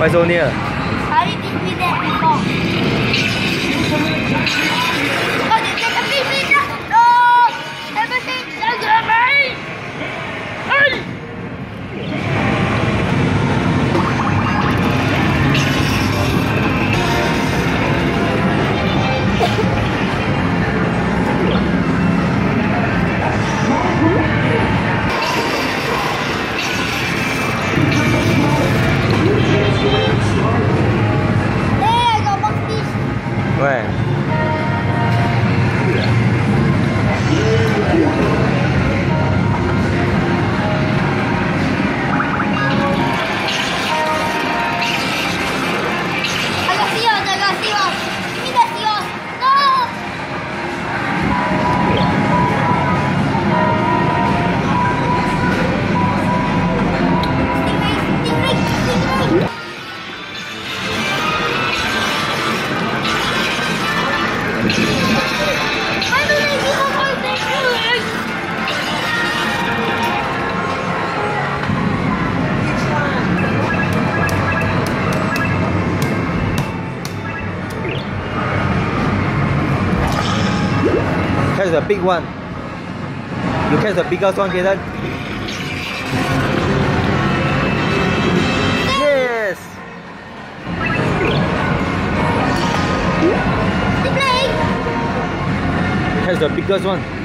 快ป呢对。catch the big one. You catch the biggest one, Caden. Yes! Catch the biggest one.